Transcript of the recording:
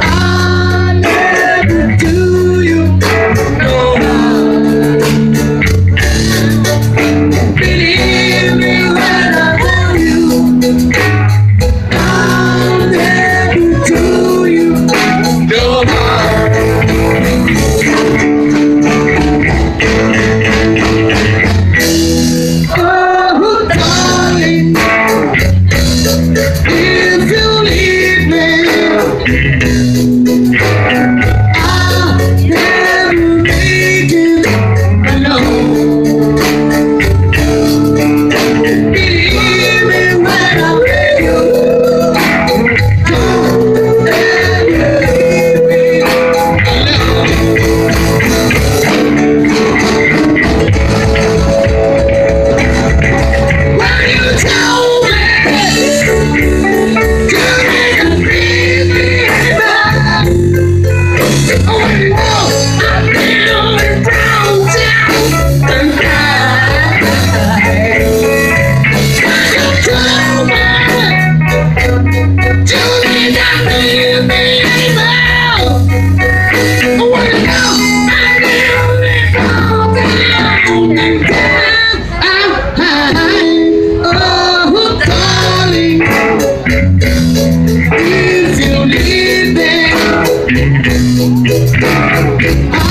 Ah. claro que sí.